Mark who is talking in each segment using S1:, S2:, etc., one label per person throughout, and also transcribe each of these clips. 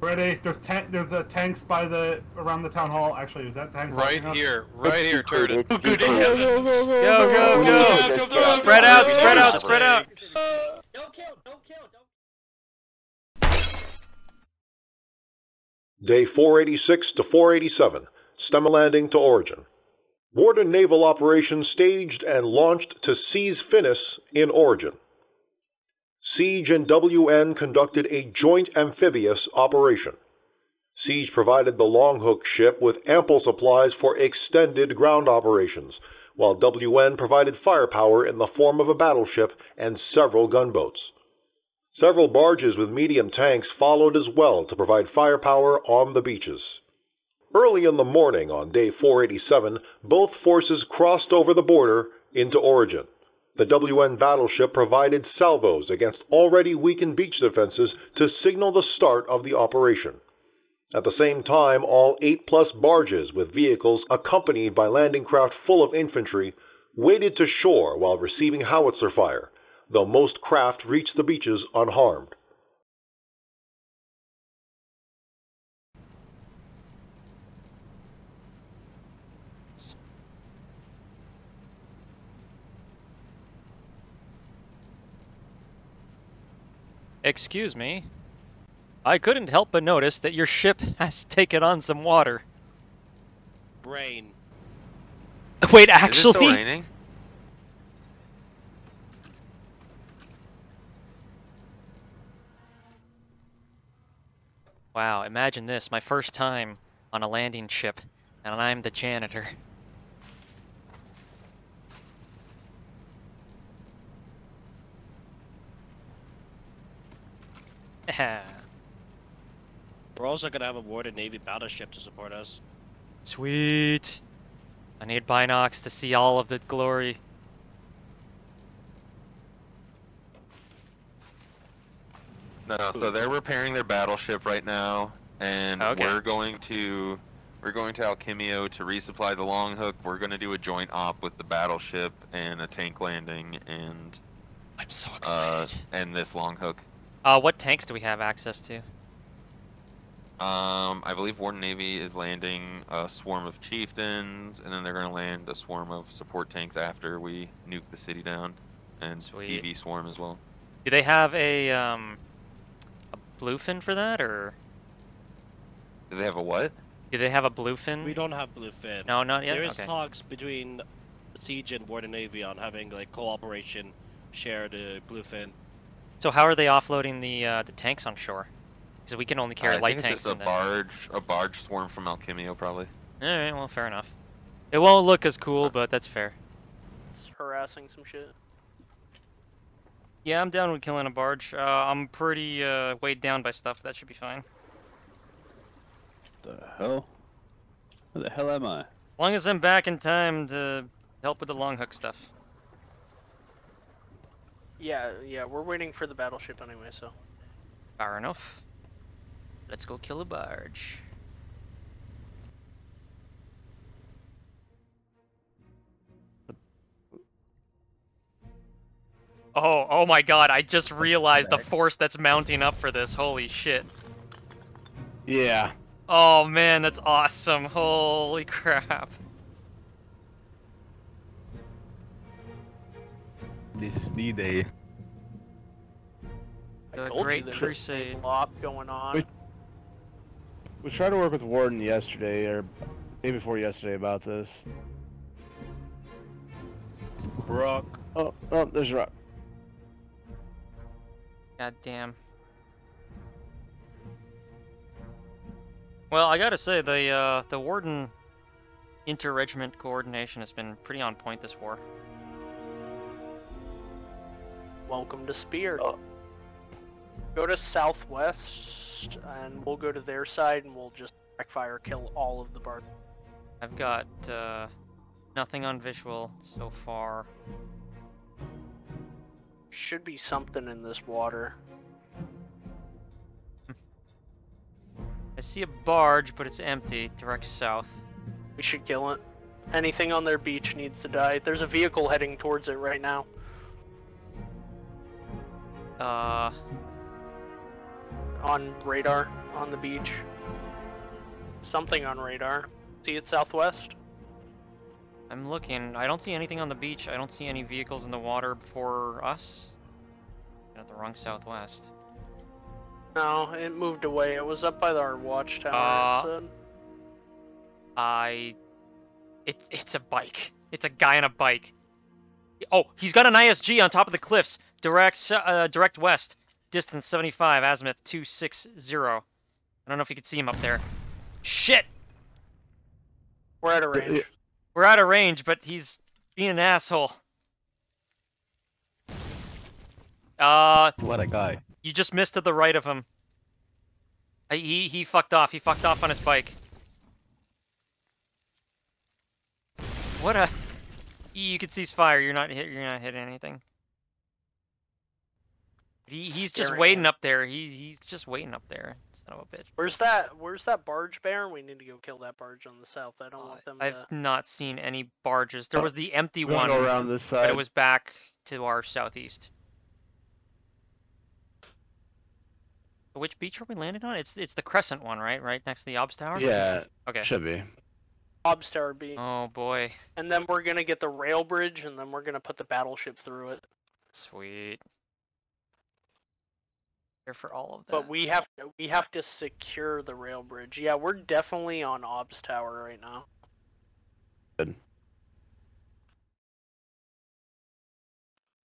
S1: Ready? There's ta- there's a tanks by the around the town hall. Actually, is that tank
S2: Right
S1: watching us?
S2: here, right here, Turtle.
S3: It's
S2: Good
S3: secret.
S2: heavens.
S4: Go, go,
S3: go.
S4: go!
S3: Go,
S4: Spread out, spread out, spread out!
S5: Don't kill, don't kill, don't
S6: Day 486 to 487, Stema landing to origin. Warden Naval Operations staged and launched to seize Finis in origin. Siege and WN conducted a joint amphibious operation. Siege provided the Longhook ship with ample supplies for extended ground operations, while WN provided firepower in the form of a battleship and several gunboats. Several barges with medium tanks followed as well to provide firepower on the beaches. Early in the morning on day 487, both forces crossed over the border into Origin. The WN battleship provided salvos against already weakened beach defenses to signal the start of the operation. At the same time, all eight plus barges with vehicles accompanied by landing craft full of infantry waded to shore while receiving howitzer fire, though most craft reached the beaches unharmed.
S4: Excuse me. I couldn't help but notice that your ship has taken on some water.
S5: Rain.
S4: Wait,
S2: Is it still
S4: actually?
S2: raining?
S4: Wow, imagine this, my first time on a landing ship, and I'm the janitor.
S5: We're also gonna have a Warden Navy battleship to support us.
S4: Sweet. I need binocs to see all of the glory.
S2: No, no. So they're repairing their battleship right now, and
S4: Okay.
S2: we're going to we're going to Alchimio to resupply the long hook. We're going to do a joint op with the battleship and a tank landing and
S4: I'm so
S2: uh
S4: excited.
S2: and this Longhook.
S4: Uh, what tanks do we have access to?
S2: Um, I believe Warden Navy is landing a swarm of chieftains, and then they're going to land a swarm of support tanks after we nuke the city down, and
S4: Sweet.
S2: CV swarm as well.
S4: Do they have a um a bluefin for that, or
S2: Do they have a what?
S4: do they have a bluefin?
S5: We don't have Bluefin.
S4: No, not yet.
S5: There is
S4: okay.
S5: talks between Siege and Warden Navy on having like cooperation, share the Bluefin.
S4: So how are they offloading the uh, the tanks on shore? Because we can only carry
S2: I
S4: light
S2: think
S4: tanks.
S2: it's just a
S4: the-
S2: barge, a barge swarm from Alchimio, probably.
S4: All right, well, fair enough. It won't look as cool, but that's fair.
S7: It's harassing some shit.
S4: Yeah, I'm down with killing a barge. Uh, I'm pretty uh, weighed down by stuff. That should be fine.
S3: The hell? Where the hell am I?
S4: As long as I'm back in time to help with the long hook stuff.
S7: Yeah, yeah, we're waiting for the battleship anyway, so.
S4: Fair enough. Let's go kill a barge. Oh, oh my god, I just realized the force that's mounting up for this. Holy shit.
S3: Yeah.
S4: Oh man, that's awesome. Holy crap.
S3: This is the day.
S4: The Great Crusade.
S7: a going on.
S8: Wait. We tried to work with Warden yesterday, or day before yesterday, about this.
S3: Brock.
S8: Oh, oh, there's Rock.
S4: God damn. Well, I gotta say the uh, the warden inter-regiment coordination has been pretty on point this war.
S7: Welcome to Spear.
S8: Oh.
S7: Go to southwest, and we'll go to their side, and we'll just backfire kill all of the bar.
S4: I've got uh, nothing on visual so far.
S7: Should be something in this water.
S4: I see a barge, but it's empty. Direct south.
S7: We should kill it. Anything on their beach needs to die. There's a vehicle heading towards it right now.
S4: Uh,
S7: On radar on the beach. Something on radar. See it southwest?
S4: I'm looking. I don't see anything on the beach. I don't see any vehicles in the water before us. At the wrong southwest.
S7: No, it moved away. It was up by our watchtower.
S4: Uh. I. It's it's a bike. It's a guy on a bike. Oh, he's got an ISG on top of the cliffs. Direct uh, direct west. Distance 75. Azimuth 260. I don't know if you can see him up there. Shit!
S7: We're out of range.
S4: We're out of range, but he's being an asshole. Uh,
S3: What a guy.
S4: you just missed to the right of him. He he fucked off. He fucked off on his bike. What a. You can cease fire. You're not hit. You're not hitting anything. He he's just waiting up there. He's he's just waiting up there. Son of a bitch.
S7: Where's that? Where's that barge baron? We need to go kill that barge on the south. I don't uh, want them
S4: I've
S7: to.
S4: not seen any barges. There was the empty
S8: We're
S4: one,
S8: go around this
S4: but
S8: side.
S4: it was back to our southeast. Which beach are we landing on? It's it's the Crescent one, right? Right next to the Obs Tower.
S8: Yeah,
S4: Okay.
S8: should be.
S7: Bob's Tower B.
S4: Oh boy.
S7: And then we're gonna get the rail bridge, and then we're gonna put the battleship through it.
S4: Sweet. Here for all of that.
S7: But we have we have to secure the rail bridge. Yeah, we're definitely on Ob's Tower right now.
S8: Good.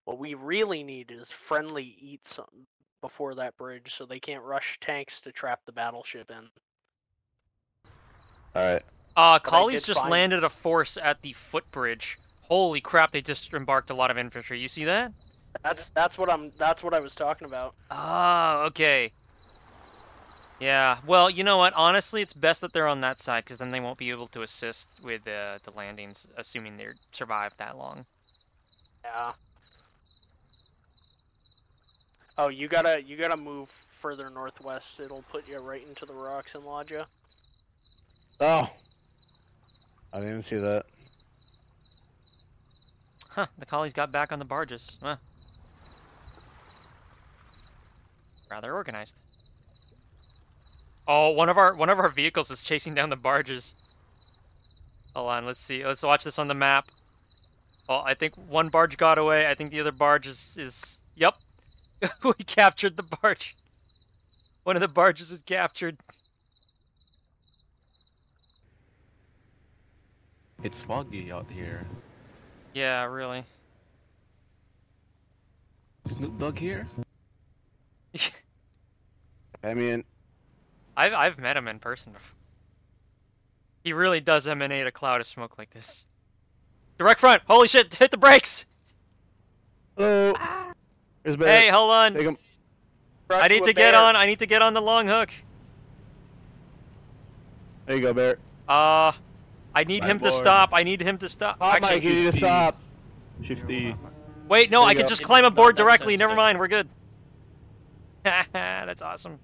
S7: What we really need is friendly eat something before that bridge, so they can't rush tanks to trap the battleship in.
S8: All right.
S4: Uh,
S7: But
S4: Collies just
S7: find-
S4: landed a force at the footbridge. Holy crap! They just embarked a lot of infantry. You see that?
S7: That's that's what I'm that's what I was talking about.
S4: Oh, okay. Yeah. Well, you know what? Honestly, it's best that they're on that side because then they won't be able to assist with uh, the landings, assuming they survive that long.
S7: Yeah. Oh, you gotta you gotta move further northwest. It'll put you right into the rocks in Lodja.
S8: Oh. I didn't even see that.
S4: Huh? The collies got back on the barges. Huh. Rather organized. Oh, one of our one of our vehicles is chasing down the barges. Hold on, let's see. Let's watch this on the map. Oh, I think one barge got away. I think the other barge is is. Yep, we captured the barge. One of the barges is captured.
S3: It's foggy out here.
S4: Yeah, really.
S3: Snoop Dogg here?
S8: I mean,
S4: I've I've met him in person before. He really does emanate a cloud of smoke like this. Direct front! Holy shit! Hit the brakes!
S8: hello. There's Bear.
S4: Hey, hold on!
S8: Take him.
S4: I need
S7: a
S4: to get
S7: bear.
S4: on. I need to get on the long hook.
S8: There you go, Bear.
S4: Uh, I need
S3: My
S4: him to stop. I need him to stop.
S8: Hot
S4: Actually,
S8: Mike, you need to stop.
S3: Shifty.
S4: wait, no, I can
S8: go.
S4: just climb aboard
S5: that
S4: directly. Never
S5: sensitive.
S4: mind, we're good. That's awesome.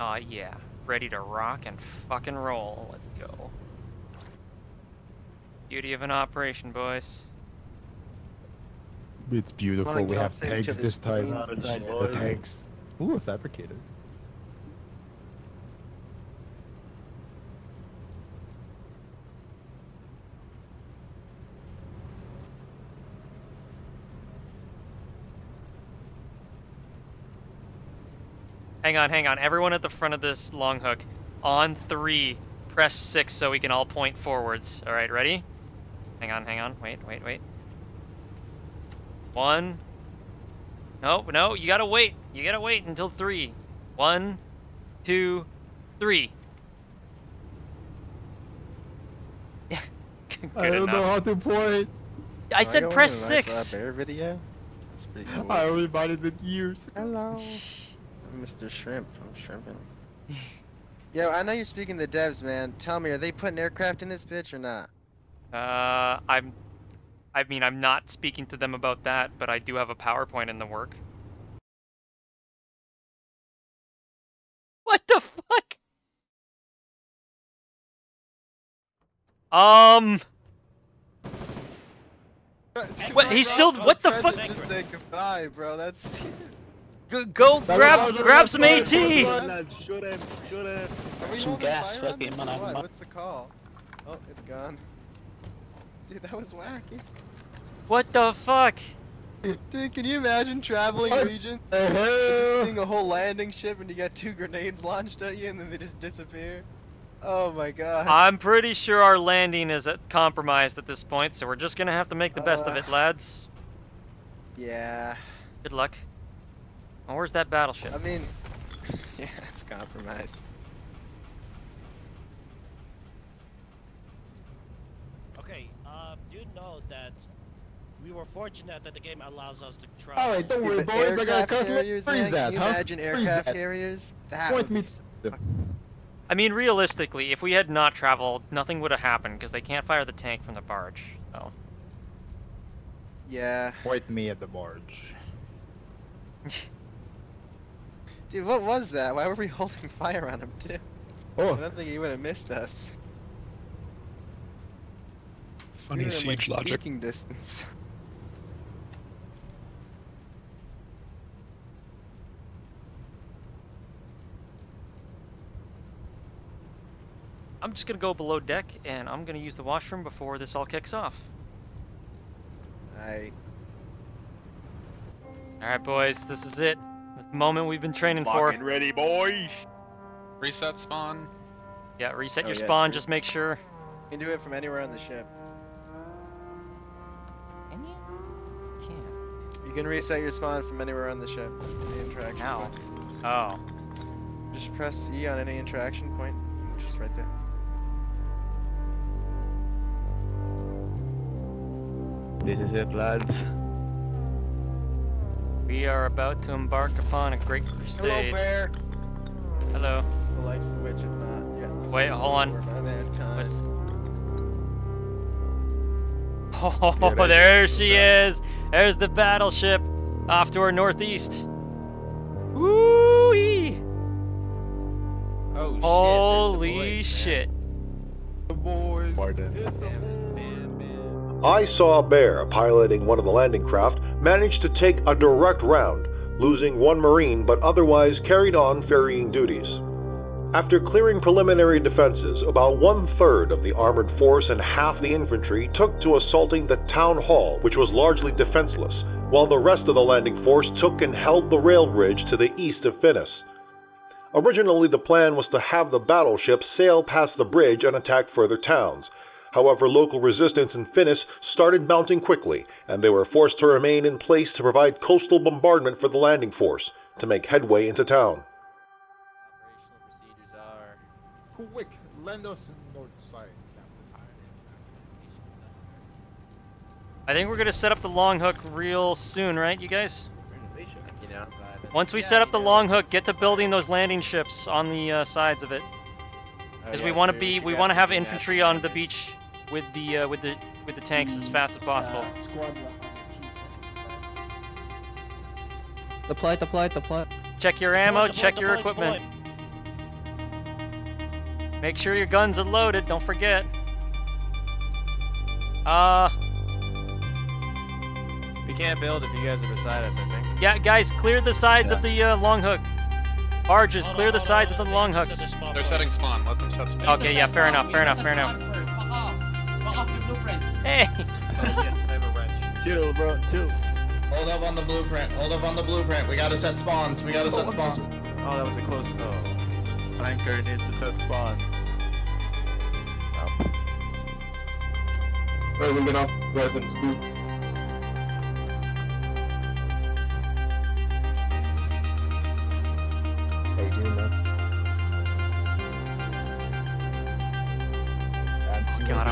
S4: Oh yeah, ready to rock and fucking roll. Let's go. Beauty of an operation, boys.
S9: It's beautiful. We have tanks this
S10: this
S9: time. The tanks. Ooh, a
S4: Hang on, hang on. Everyone at the front of this long hook. On three, press six so we can all point forwards. All right, ready? Hang on, hang on. Wait, wait, wait. One. No, no, you gotta wait. You gotta wait until three. One, two, three. Good
S9: I don't know how to point.
S4: I said
S10: going
S4: press
S10: to a
S4: six.
S10: bear video. That's pretty cool.
S9: I only bought it in years.
S10: Hello, I'm Mr. Shrimp. I'm shrimping. Yo, I know you're speaking to the devs, man. Tell me, are they putting aircraft in this bitch or not?
S4: Uh, I'm. I mean, I'm not speaking to them about that, but I do have a PowerPoint in the work. What the fuck? Um. What? He's still. What the fuck?
S10: Just say goodbye, bro. That's.
S4: Go, go grab grab some AT.
S3: Shoot him, shoot him.
S11: Some gas,
S10: fire
S11: fuck him, man,
S10: what? What's the call? Oh, it's gone. Dude, that was wacky.
S4: What the fuck?
S10: Dude, can you imagine traveling
S9: What
S10: region,
S9: the
S10: seeing a whole landing ship, and you got two grenades launched at you, and then they just disappear? Oh my god.
S4: I'm pretty sure our landing is at compromised at this point, so we're just gonna have to make the best of
S10: Uh.
S4: it, lads.
S10: Yeah.
S4: Good luck. Oh, where's that battleship?
S10: I mean, yeah, it's compromised.
S5: Okay, uh, do know that we were fortunate that the game allows us to travel.
S9: All right, don't worry,
S10: but
S9: boys. I got a
S10: aircraft
S9: customer.
S10: carriers,
S9: Freeze
S10: man,
S9: that,
S10: Can you
S9: huh?
S10: imagine
S9: Freeze
S10: aircraft
S9: that.
S10: carriers? That
S9: Point me
S10: be
S9: to-
S10: s-
S4: I mean, realistically, if we had not traveled, nothing would have happened because they can't fire the tank from the barge. So.
S10: Yeah.
S9: Point me at the barge.
S10: Dude, what was that? Why were we holding fire on him, too?
S9: Oh.
S10: I don't think he would have missed us.
S11: Funny
S10: We were in, like,
S11: logic.
S10: speaking distance.
S4: I'm just gonna go below deck and I'm gonna use the washroom before this all kicks off.
S10: I.
S4: Alright, boys, this is it. The moment we've been training for.
S3: ready, boys.
S11: Reset spawn.
S4: Yeah, reset
S10: Oh,
S4: your
S10: yeah,
S4: spawn,
S10: true.
S4: just make sure.
S10: You can do it from anywhere on the ship.
S4: Can you? Can't.
S10: You can reset your spawn from anywhere on the ship. Any interaction
S4: How?
S10: point.
S4: Oh.
S10: Just press E on any interaction point. Just right there.
S3: This is it, lads.
S4: We are about to embark upon a great crusade.
S10: Hello, Bear.
S4: Hello.
S10: The likes of which have not yet. seen
S4: Wait, hold on.
S10: before by mankind.
S4: What's... Oh, there she is! There's the battleship off to our northeast. woo
S10: Oh shit!
S4: Holy shit! The boys. Pardon.
S6: I saw Bear, piloting one of the landing craft, manage to take a direct round, losing one Marine but otherwise carried on ferrying duties. After clearing preliminary defenses, about one third of the armored force and half the infantry took to assaulting the town hall, which was largely defenseless, while the rest of the landing force took and held the rail bridge to the east of Finis. Originally, the plan was to have the battleship sail past the bridge and attack further towns. However, local resistance in Finis started mounting quickly, and they were forced to remain in place to provide coastal bombardment for the landing force to make headway into town.
S10: Operational procedures are.
S9: quick, lend us north side.
S4: I think we're gonna set up the long hook real soon, right, you guys?
S10: You know.
S4: Once we
S10: Yeah,
S4: set up the long hook, get to building those landing ships on the uh, sides of it,
S10: Oh,
S4: because
S10: yeah,
S4: we want to be, we want to have infantry on the beach with the uh, with the with the tanks as fast as possible. Squad left.
S11: Deploy, deploy, deploy.
S4: Check your ammo, check your equipment. Make sure your guns are loaded, don't forget. Uh,
S10: We can't build if you guys are beside us. I think.
S4: yeah, guys, clear the sides of the uh, long hook. Barges,
S5: Hold
S4: clear
S5: on,
S4: the sides
S5: on,
S4: of the long hooks.
S5: set the
S11: They're setting spawn. Let them set spawn.
S4: Okay, yeah, fair enough, fair enough, fair enough. Hey! yes, I have a wrench.
S3: Chill, bro. Chill.
S12: Hold up on the blueprint. Hold up on the blueprint. We gotta set spawns. We gotta oh, set spawns.
S10: Oh, that was a close. Oh.
S3: Anchor needs to set spawn.
S9: Resin, get off. Resin, scoop.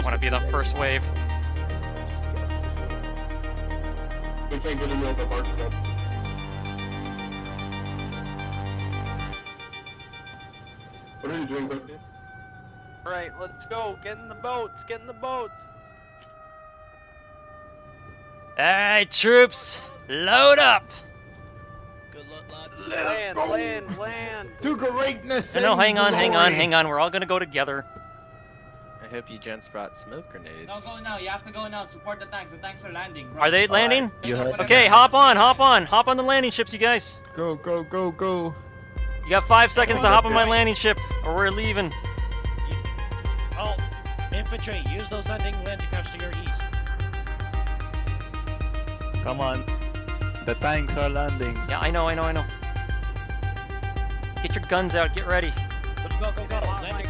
S4: Want to be the first wave.
S9: We can't get in there, the barge is up. What are you doing, Bucky?
S7: Alright, let's go. Get in the boats. Get in the boats.
S4: Alright, troops, load up!
S5: Good luck, lads.
S7: Land, land, land.
S9: To greatness
S4: No, no, hang on, hang on, hang on. We're all gonna go together.
S10: I hope you gents brought smoke grenades.
S13: Don't go now. You have to go now. Support the tanks. The tanks are landing. Bro.
S4: Are they landing?
S13: You
S4: Okay, hop on, hop on, hop on the landing ships, you guys.
S8: Go, go, go, go.
S4: You got five seconds to hop on my landing ship, or we're leaving.
S5: Oh, infantry, use those landing landing crafts to your east.
S3: Come on. The tanks are landing.
S4: Yeah, I know, I know, I know. Get your guns out, get ready.
S5: Go, go, go. Landing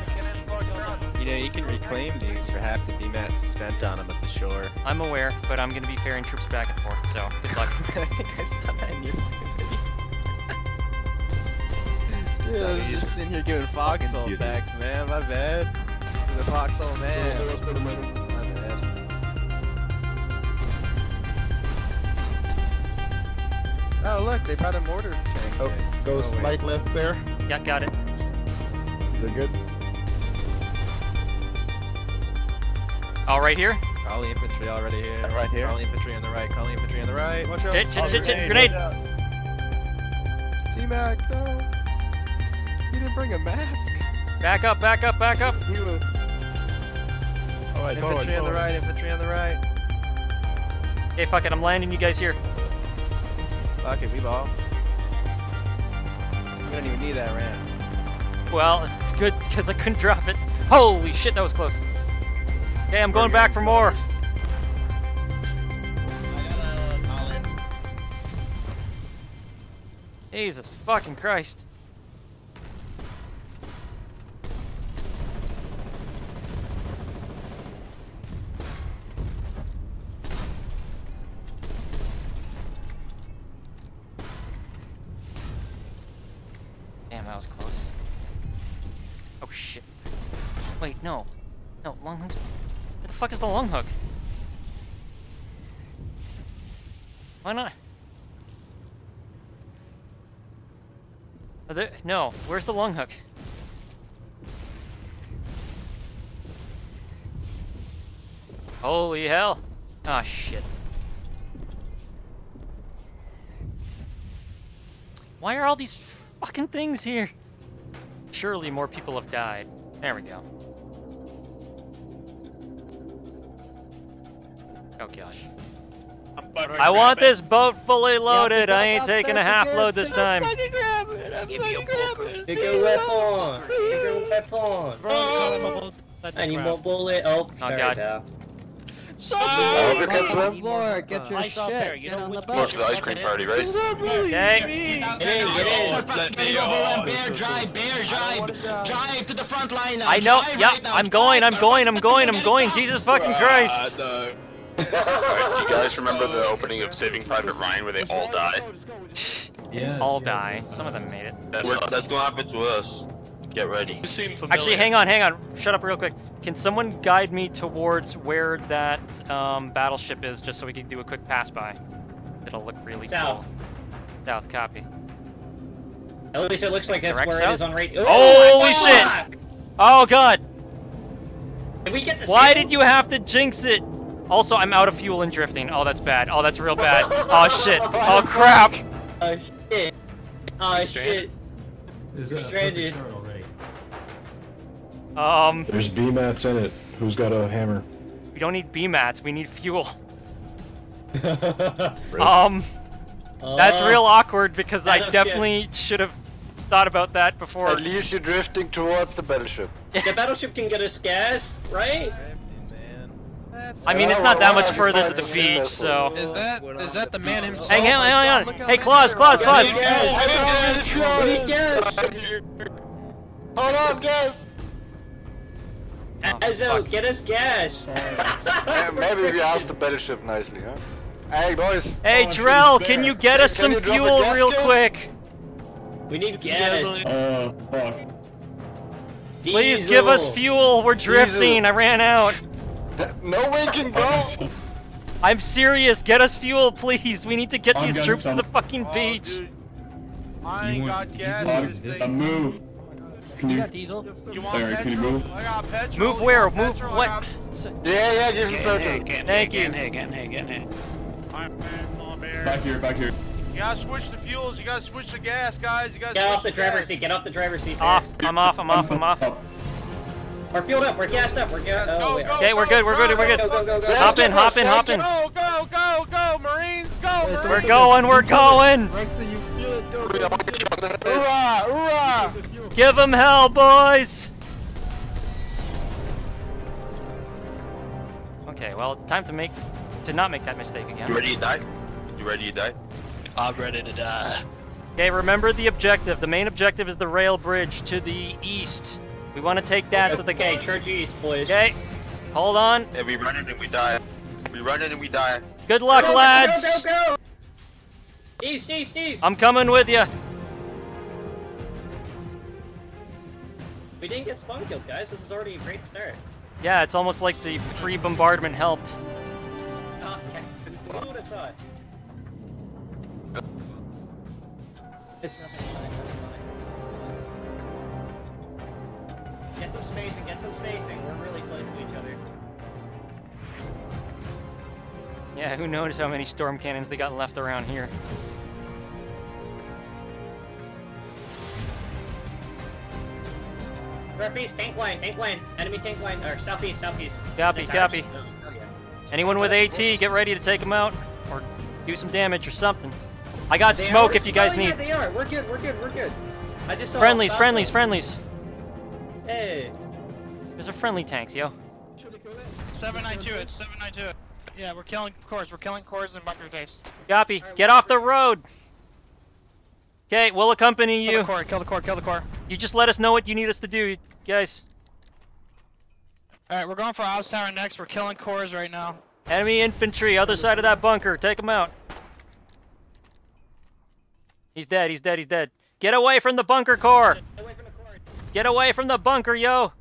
S10: You know, you can reclaim these for half the BMATs you spent on them at the shore.
S4: I'm aware, but I'm gonna be ferrying troops back and forth, so good luck.
S10: I think I saw that in your video. Dude, I was just sitting here giving foxhole facts, man. My bad. The foxhole man. Oh, look, they brought a mortar tank.
S9: Oh,
S10: in.
S9: go oh,
S10: wait.
S9: slight left there.
S4: Yeah, got it.
S9: Is it good?
S4: All right here.
S10: Call infantry already here.
S8: Right here?
S10: Call infantry on the right. Call infantry on the right. Watch out.
S4: Shit, shit, shit, shit,
S10: grenade.
S4: grenade.
S10: C-Mac, no. You didn't bring a mask.
S4: Back up, back up, back up.
S8: He was. Alright, forward,
S10: Infantry on the right. Infantry on the right.
S4: Hey, fuck it, I'm landing you guys here.
S10: Fuck it, we ball. We don't even need that ramp.
S4: Well, it's good because I couldn't drop it. Holy shit, that was close. Okay, I'm going back for more. Jesus fucking Christ. No, where's the long hook? Holy hell! Ah, shit. Why are all these fucking things here? Surely more people have died. There we go. Oh gosh. I want this boat fully loaded. I ain't taking a half load this time.
S13: Take your weapon. Take your weapon. I need more bullet. Oh, sorry,
S4: God.
S13: Dal.
S11: I hope you can swim.
S14: Floor, get your
S5: Ice out there,
S14: shit.
S5: you
S14: Get
S5: know
S14: on the
S5: which
S11: Go
S14: boat.
S11: to the ice cream party, right?
S4: Okay.
S13: Get in, get in.
S12: Let me on. Bear drive, bear drive, drive to the front line now.
S4: I know.
S12: drive
S4: Yeah,
S12: right now,
S4: I'm going. I'm going. I'm going. I'm going. Jesus fucking Christ.
S11: Alright, do you guys remember the opening of Saving Private Ryan where they all die?
S4: All die. Some of them made it.
S11: That's,
S2: That's gonna happen to us. Get ready.
S4: Actually, hang on, hang on. Shut up real quick. Can someone guide me towards where that um, battleship is, just so we can do a quick pass by? It'll look really
S13: South.
S4: cool. South, copy.
S13: At least it looks like that's
S4: Direct
S13: where
S4: south?
S13: it is on rate.
S4: Holy shit! Oh god!
S13: Did we get to
S4: Why did you have to jinx it? Also, I'm out of fuel and drifting. Oh, that's bad. Oh, that's real bad. Oh shit. Oh crap.
S13: Oh shit. Oh shit.
S15: Is
S13: We're stranded.
S4: Um,
S15: There's B mats in it. Who's got a hammer?
S4: we don't need B-mats. We need fuel. Um, that's
S13: Uh,
S4: real awkward because I
S13: shit.
S4: definitely should have thought about that before.
S11: At least you're drifting towards the battleship.
S13: The battleship can get us gas, right?
S4: I mean, it's not that much further to the beach, so.
S12: Is that is that the man himself?
S4: Hang on, hang on, hang on. Hey, Claus, Claus, Claus.
S13: We need gas.
S11: Hold on, guys!
S13: Azo, get us gas.
S11: Maybe we asked the battleship nicely, huh? Hey, boys!
S4: Hey, Drell, can you get us
S11: Can
S4: some
S11: you drop a
S4: fuel real
S11: can?
S4: quick?
S13: We need gas.
S9: Uh, fuck.
S4: Please give us fuel. We're drifting. I ran out.
S11: No winking, bro!
S4: I'm serious. Get us fuel, please. We need to get
S9: I'm
S4: these
S9: getting
S4: troops to the fucking beach.
S3: I ain't got gas.
S9: Uh, uh, move. Can you,
S5: diesel.
S3: You want
S9: Larry, can you move?
S3: I got petrol.
S4: Move where?
S3: want
S4: Move
S3: petrol?
S4: What?
S3: got-
S11: Yeah, yeah, give him petrol.
S4: Thank you.
S3: I'm fast on bear.
S9: back here, back here.
S3: You gotta switch the fuels. You gotta switch the gas, guys. You gotta
S13: Get off the driver's seat. Get off the driver's seat. Bear.
S4: Off. I'm off. I'm off. I'm off.
S13: We're fueled up. We're gassed up. We're gassed. Oh, wait.
S4: Okay, we're good. We're good. We're good.
S13: Go, go, go, go.
S4: Hop in. Hop in. Hop in.
S14: Go, go, go, go, Marines, go!
S4: We're going. We're going.
S10: Rexy, you feel it, go, go.
S14: Hoorah, hoorah!
S4: Give them hell, boys. Okay, well, time to make to not make that mistake again.
S11: You ready to die? You ready to die?
S5: I'm ready to die.
S4: Okay, remember the objective. The main objective is the rail bridge to the east. We want to take that to the
S13: Okay, Church East, boys.
S4: Okay, hold on.
S11: Yeah, we run it and we die. We run it and we die.
S4: Good luck,
S13: Go, go,
S4: lads.
S13: Go, go, go. East, east, east.
S4: I'm coming with you.
S13: We didn't get spawn killed, guys. This is already a great start.
S4: Yeah, it's almost like the pre-bombardment helped.
S13: Oh, okay. Who would have thought? It's nothing. Spacing. Get some spacing. We're really close to each other.
S4: Yeah, who knows how many storm cannons they got left around here.
S13: Northeast tank line. Tank line. Enemy tank line. Or southeast. Southeast.
S4: Copy, copy.
S13: Oh, yeah.
S4: Anyone with AT, get ready to take them out or do some damage or something. I got
S13: They
S4: smoke
S13: are-
S4: if you guys
S13: oh, yeah, they are. We're good. We're good. We're good. I just saw
S4: Friendlies, friendlies, friendlies.
S13: Hey.
S4: There's a friendly tanks, yo.
S14: 792 it, 792 it. Yeah, we're killing cores, we're killing cores and bunker base.
S4: Copy. Get off the road. Okay, we'll accompany
S14: Kill
S4: you.
S14: the core, kill the core, kill the core.
S4: You just let us know what you need us to do, guys.
S14: Alright, we're going for Ops Tower next, we're killing cores right now.
S4: Enemy infantry, other side of that bunker. Take him out. He's dead, he's dead, he's dead. Get away from the bunker core. Get away from the bunker, yo.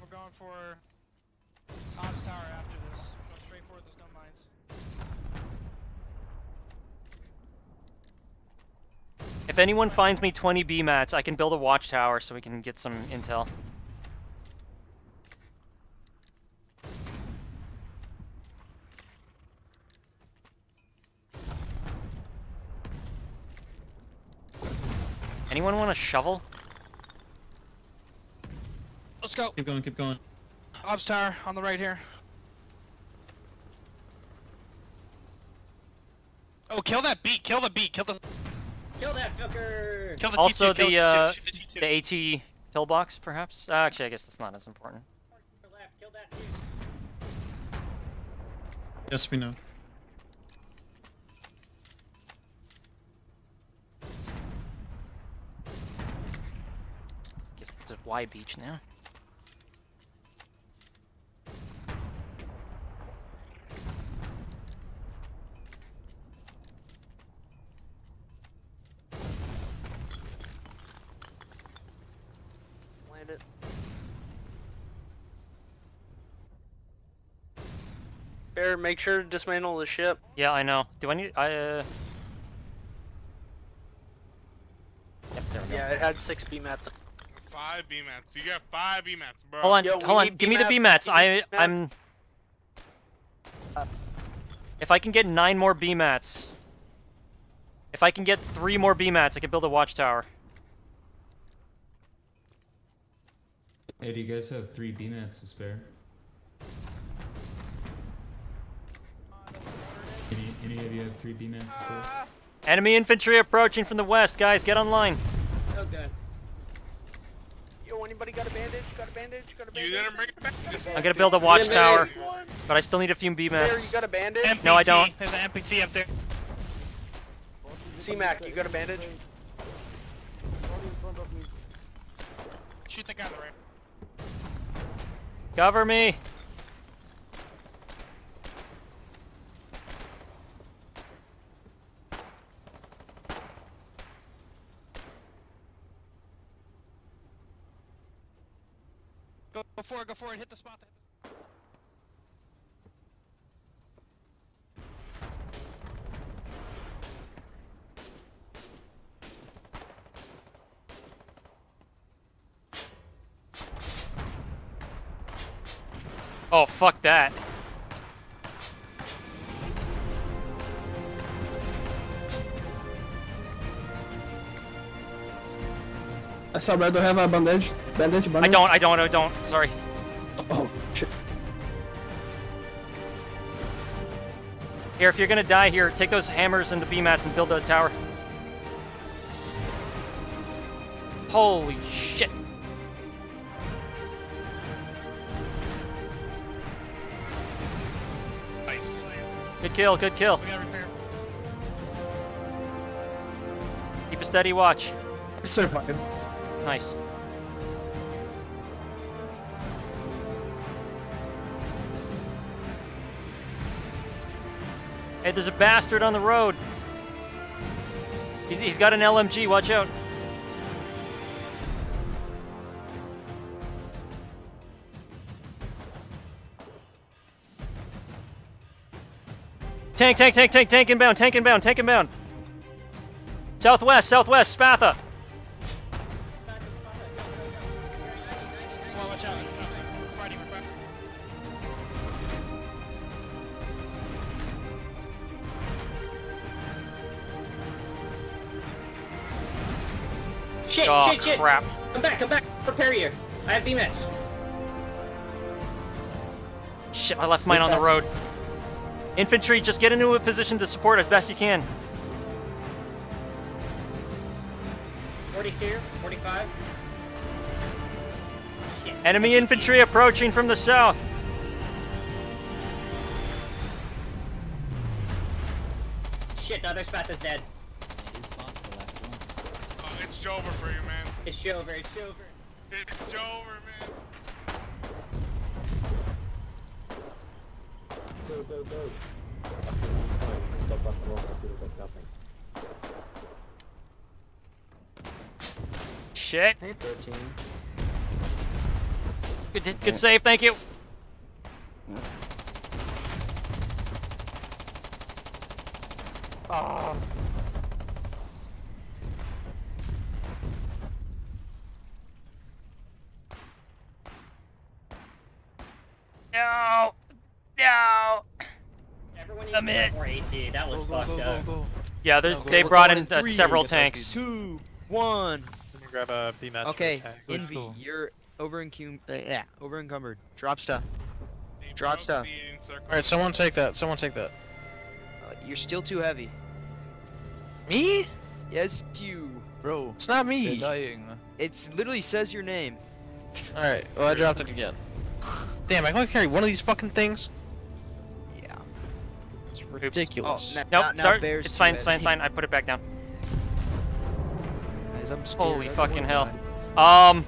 S14: We're going for Ops Tower after this. Go straight for it, there's no mines.
S4: If anyone finds me 20 B mats, I can build a watchtower so we can get some intel. Anyone want a shovel?
S14: Let's go.
S9: Keep going, keep going.
S14: Ops Tower on the right here. Oh, kill that beat, kill the beat, kill the
S13: Kill that fucker.
S14: kill the
S4: Also
S14: T2, kill
S4: the uh,
S14: the T2.
S4: the AT pillbox, perhaps. Uh, actually, I guess that's not as important.
S9: Yes, we know.
S4: Guess it's a Y beach now.
S7: Land it. Bear, make sure to dismantle the ship.
S4: Yeah, I know. Do I need? I uh. Yep, there we go.
S7: Yeah, it had six B mats.
S16: Five B mats. You got five B mats, bro.
S4: Hold on,
S7: Yo,
S4: hold on. Give me the B
S7: B-mats,
S4: I I'm. If I can get nine more B mats. If I can get three more B mats, I can build a watchtower.
S17: Hey, do you guys have three B mats to spare? Any, any of you have three B mats to?
S4: Enemy infantry approaching from the west, guys. Get online.
S13: Okay.
S7: Yo, anybody got a bandage? Got a bandage? Got a bandage?
S16: You gonna bring it back?
S4: I'm gonna build a watchtower, but I still need a few B
S7: Bear,
S4: mats.
S7: you got a bandage?
S4: No, I don't.
S14: There's an MPT up there.
S7: C-Mac, you got a bandage?
S14: Shoot the guy on the right.
S4: Cover me.
S14: Go, go for it, go for it, hit the spot.
S4: Oh, fuck that.
S18: I saw red. Do I have a bandage? Bandage,
S4: I don't, I don't, I don't. Sorry. Here, if you're gonna die here, take those hammers and the B mats and build a tower. Holy shit.
S14: Nice.
S4: Good kill, good kill.
S14: We gotta repair.
S4: Keep a steady watch.
S18: Survive.
S4: Nice. Hey, there's a bastard on the road. He's, he's got an LMG, watch out. Tank, tank, tank, tank, tank inbound, tank inbound, tank inbound. Southwest, southwest, Spatha.
S13: Shit,
S4: Oh,
S13: shit, shit!
S4: crap.
S13: Come back, come back! Prepare you! I have BMAX.
S4: Shit, I left mine on the road. Infantry, just get into a position to support as best you can.
S13: 42, 45. Shit.
S4: Enemy infantry approaching from the south.
S13: Shit, the other Spatha's dead.
S16: It's Jover for you, man.
S13: It's Jover, it's Jover.
S16: It's Jover, man.
S17: Go, go, go.
S4: Shit.
S10: Hey, 13.
S4: Good, good save, thank you.
S10: Oh.
S4: No. No.
S13: Everyone
S4: I'm
S13: needs to
S4: in.
S13: get more AT. That was fucked up.
S4: Yeah, there's,
S19: Okay,
S4: they brought in
S19: in
S4: uh,
S19: three,
S4: several
S19: we get that
S4: tanks.
S19: Two, one.
S20: Let me grab a B match.
S19: Okay,
S20: For
S19: Envy,
S20: Cool.
S19: you're over encum- uh, yeah, over encumbered. Drop stuff.
S16: They
S19: Drop stuff.
S5: Alright, someone take that. Someone take that.
S19: Uh, you're still too heavy.
S5: Me?
S19: Yes, you.
S20: Bro,
S5: It's not
S20: they're
S5: me.
S20: dying.
S19: It literally says your name.
S5: Alright, well I dropped it again. Damn, I can only carry one of these fucking things?
S19: Yeah.
S5: It's
S4: Oops.
S5: ridiculous.
S19: Oh, now,
S4: Nope,
S19: now, now
S4: sorry.
S19: Bear's
S4: It's fine, it's fine,
S19: heavy.
S4: fine. I put it back down.
S19: Guys, I'm scared.
S4: Holy fucking hell.
S19: die.
S4: Um,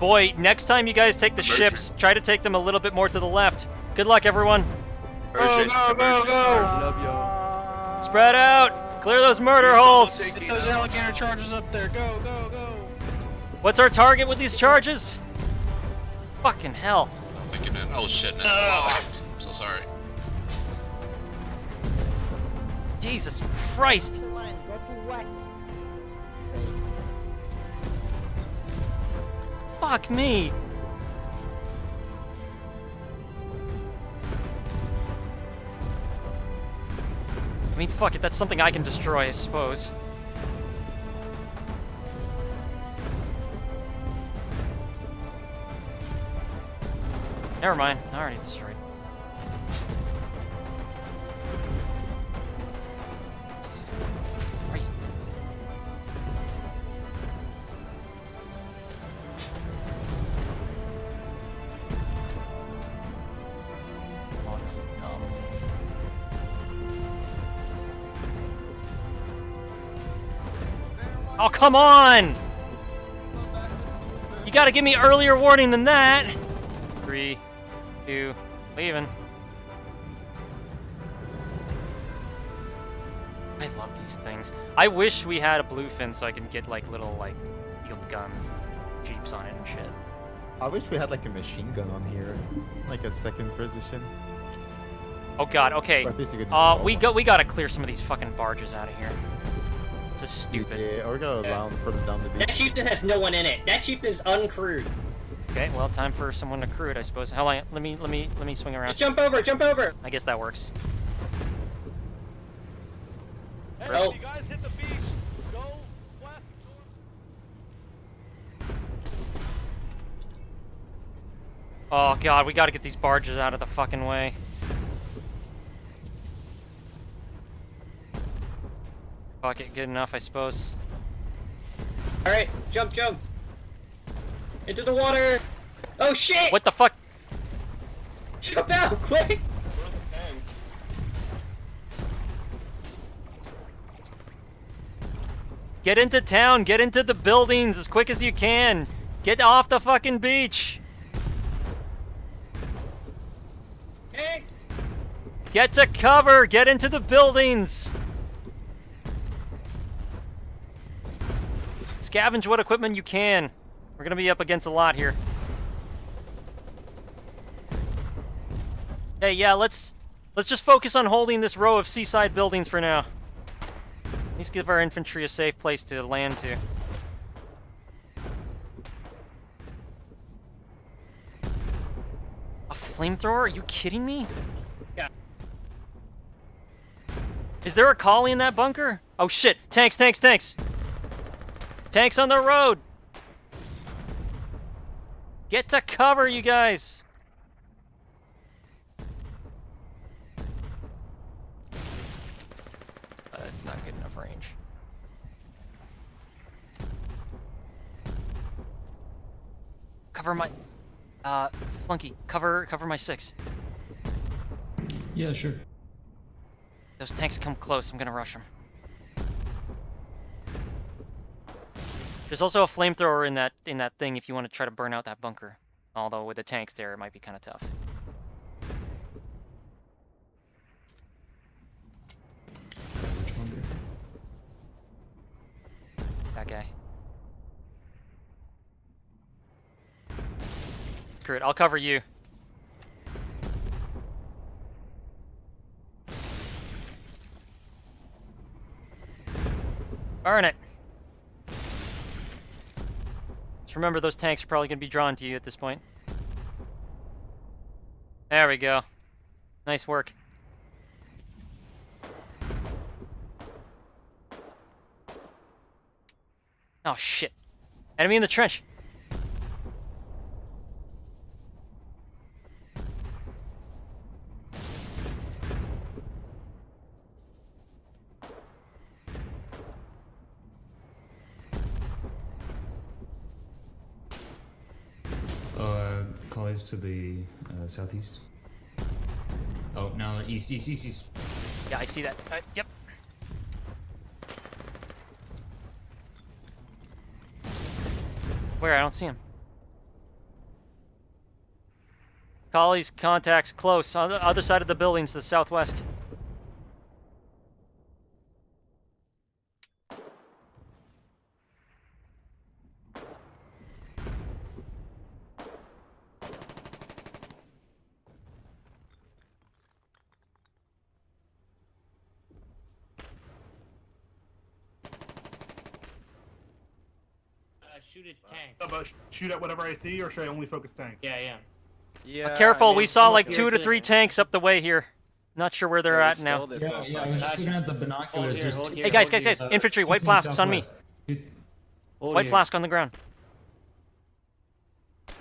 S4: boy, next time you guys take the ships, try to take them a little bit more to the left. Good luck, everyone.
S11: Urgent,
S5: go, go, go!
S19: Love y'all.
S4: Spread out. Clear those murder holes.
S5: Get those alligator charges up there. Go, go, go.
S4: What's our target with these charges? Fucking hell.
S11: I'm thinking it. Oh shit, no. Fuck. I'm so sorry.
S4: Jesus Christ. Fuck me. I mean, fuck it, that's something I can destroy, I suppose. Never mind, I already destroyed. Oh, come on! You gotta give me earlier warning than that! Three, two, leaving. I love these things. I wish we had a bluefin so I can get like little like field guns, jeeps on it and shit.
S21: I wish we had like a machine gun on here, like a second position.
S4: Oh god, okay.
S21: Or at least you could just
S4: Uh, we go. We gotta clear some of these fucking barges out of here. Stupid.
S21: Yeah, we're going the.
S13: That chieftain has no one in it. That chieftain is uncrewed.
S4: Okay, well, time for someone to crew it, I suppose. How long? Let me, let me, let me swing around.
S13: Just jump over, jump over.
S4: I guess that works.
S13: Hey,
S20: you guys hit the beach. Go west.
S4: Oh god, we gotta get these barges out of the fucking way. Fuck it, good enough, I suppose.
S13: Alright, jump, jump. Into the water. Oh shit!
S4: What the fuck?
S13: Jump out, quick!
S4: Get into town, get into the buildings as quick as you can. Get off the fucking beach.
S13: Hey!
S4: Get to cover, get into the buildings. Scavenge what equipment you can. We're gonna be up against a lot here. Hey, yeah, let's let's just focus on holding this row of seaside buildings for now. Let's give our infantry a safe place to land to. A flamethrower? Are you kidding me?
S13: Yeah.
S4: Is there a collie in that bunker? Oh shit! Tanks, tanks, tanks! Tanks on the road! Get to cover, you guys! Uh, That's not good enough range. Cover my... Uh, Flunky, cover, cover my six.
S17: Yeah, sure.
S4: Those tanks come close, I'm gonna rush them. There's also a flamethrower in that in that thing if you want to try to burn out that bunker. Although with the tanks there, it might be kind of tough. That guy. Screw it, I'll cover you. Burn it! Remember those tanks are probably going to be drawn to you at this point. There we go. Nice work. Oh shit. Enemy in the trench.
S17: Oh, uh, collies to the uh, southeast. Oh, no, east, east, east, east.
S4: Yeah, I see that. Uh, yep. Where? I don't see him. Collies, contacts, close. On the other side of the buildings, the southwest.
S20: Uh, shoot at tanks.
S22: Uh, but shoot at whatever I see, or should I only focus tanks?
S20: Yeah, yeah.
S10: Yeah.
S4: Careful,
S10: I mean,
S4: we saw like two to
S10: this-
S4: three tanks up the way here. Not sure where they're
S10: Yeah,
S4: at now.
S17: Yeah, yeah, I
S10: motherfucker.
S17: was just looking at the binoculars.
S20: here,
S17: two-
S4: Hey guys, guys, guys!
S17: uh,
S4: Infantry, white
S17: to the
S4: flasks on me.
S20: Hold
S4: White
S20: here.
S4: flask on the ground.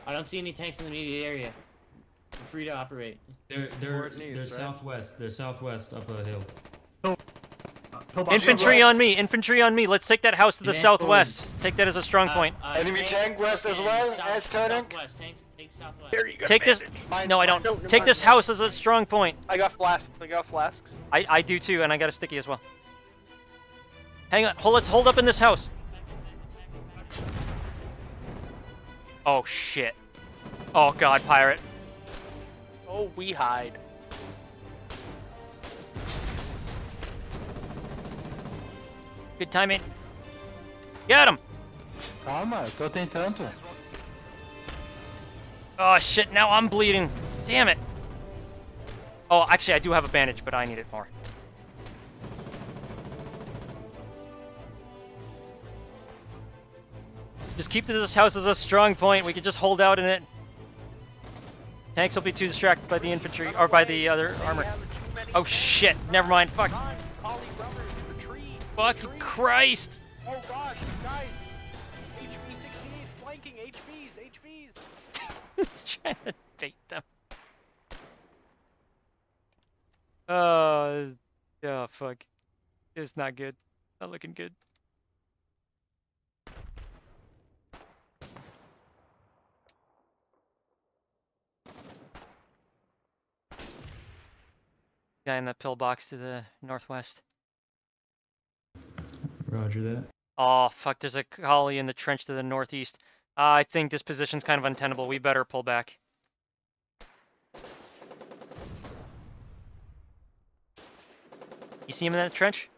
S20: I don't see any tanks in the immediate area. You're free to operate.
S17: They're they're
S10: Port
S17: they're
S10: News, right?
S17: southwest. They're southwest up a hill.
S22: Pillbox
S4: Infantry on me, infantry on me. Let's take that house to the
S20: Advance forward.
S4: southwest. Take that as a strong
S20: Uh,
S4: point.
S20: uh,
S12: Enemy
S20: tank-
S12: tank west as well
S20: south-
S12: as turning.
S20: Southwest, take southwest.
S12: There you go.
S4: Take this.
S12: Mine-
S4: No, I
S12: mine-
S4: don't.
S12: no,
S4: Take
S12: mine-
S4: this house as a strong point.
S7: I got flasks. I got flasks.
S4: I I do too, and I got a sticky as well. Hang on. Hold. Let's hold up in this house. Oh shit. Oh god, pirate.
S7: Oh, we hide.
S4: Good timing. Get him.
S18: Calma, tô tentando.
S4: Oh shit. Now I'm bleeding. Damn it. Oh, actually, I do have a bandage, but I need it more. Just keep this house as a strong point. We can just hold out in it. Tanks will be too distracted by the infantry or by the other armor. Oh shit! Never mind. Fuck.
S7: Collie runners.
S4: Fucking Christ!
S7: Oh gosh, guys. HV 68's flanking. HVs, HVs.
S4: it's trying to bait them. Uh, oh fuck. It's not good. Not looking good. Guy in that pillbox to the northwest.
S17: Roger that.
S4: Oh fuck, there's a collie in the trench to the northeast. Uh, I think this position's kind of untenable. We better pull back. You see him in that trench?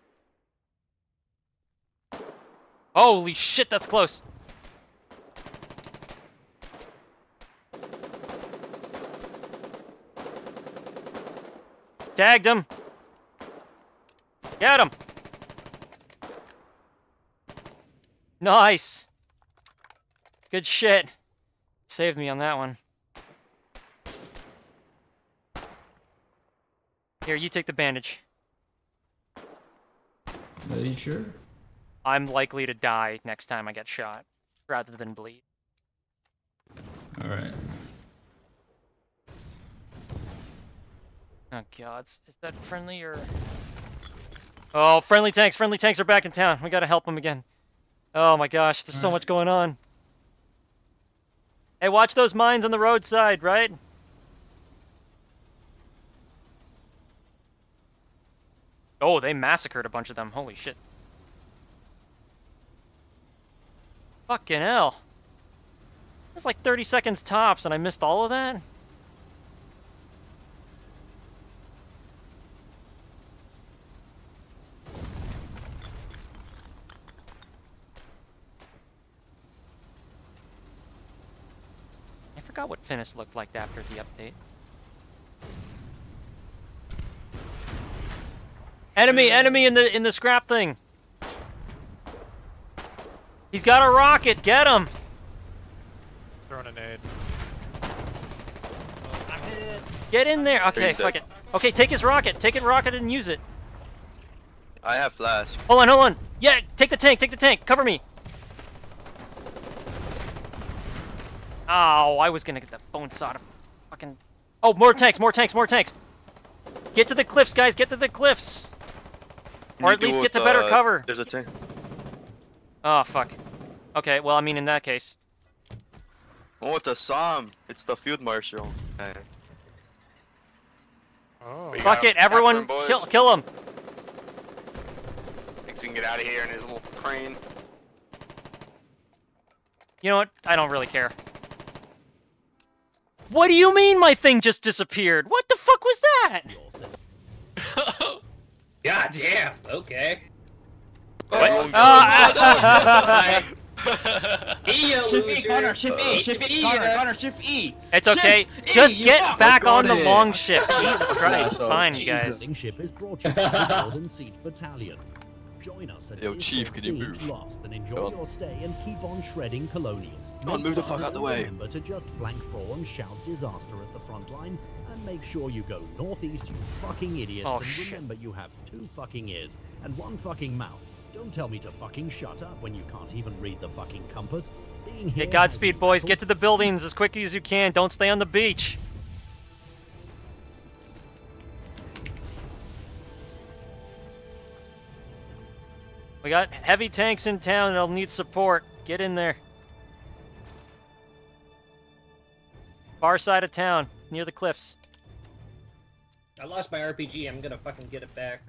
S4: Holy shit, that's close. Tagged him. Get him. Nice. Good shit. Saved me on that one. Here, you take the bandage.
S17: Are you sure?
S4: I'm likely to die next time I get shot, rather than bleed.
S17: Alright.
S4: Oh god, is is that friendly or... Oh, friendly tanks, friendly tanks are back in town. We gotta help them again. Oh my gosh, there's so much going on. Hey, watch those mines on the roadside, right? Oh, they massacred a bunch of them. Holy shit. Fucking hell. It was like 30 seconds tops and I missed all of that? Forgot what Finis looked like after the update. Enemy, enemy in the in the scrap thing. He's got a rocket. Get him.
S23: Throwing a nade.
S4: Get in there. Okay,
S24: He's
S4: fuck it. Okay, take his rocket. Take his rocket and use it.
S24: I have flash.
S4: Hold on, hold on. Yeah, take the tank. Take the tank. Cover me. Oh, I was gonna get the bone saw to fucking. Oh, more tanks, more tanks, more tanks. Get to the cliffs, guys. Get to the cliffs. Or at least get to
S24: with,
S4: better
S24: uh,
S4: cover.
S24: There's a tank.
S4: Oh, fuck. Okay, well, I mean, in that case.
S24: Oh, it's a Sam. It's the field marshal. Okay.
S23: Oh.
S4: Fuck it, everyone, kill, kill him.
S11: Thinks he can get out of here in his little crane.
S4: You know what? I don't really care. What do you mean my thing just disappeared? What the fuck was that?
S13: God damn. Okay.
S4: What?
S13: Ah!
S20: Shift E, Connor, shift E, shift E, Connor, Connor, shift E.
S4: It's okay.
S20: Shift E,
S4: Just
S20: you
S4: get
S20: fuck.
S4: back on the
S20: Got it.
S4: long ship. Jesus Christ, it's fine, you guys.
S25: ship is brought to you by the Golden Siege Battalion. Join us at
S24: Yo,
S25: Airport
S24: Chief, can you
S25: Siege
S24: move?
S25: Lost and enjoy
S24: Go on.
S25: your stay and keep on shredding colonials.
S24: Come on, move the fuck out the way.
S25: Remember to just flank prawn, shout disaster at the front line, and make sure you go northeast, you fucking idiots.
S4: Oh,
S25: and
S4: shit.
S25: remember you have two fucking ears and one fucking mouth. Don't tell me to fucking shut up when you can't even read the fucking compass. Being here
S4: Yeah, Godspeed, boys. Get to the buildings as quickly as you can. Don't stay on the beach. We got heavy tanks in town that'll need support. Get in there. Far side of town, near the cliffs.
S13: I lost my RPG. I'm gonna fucking get it back.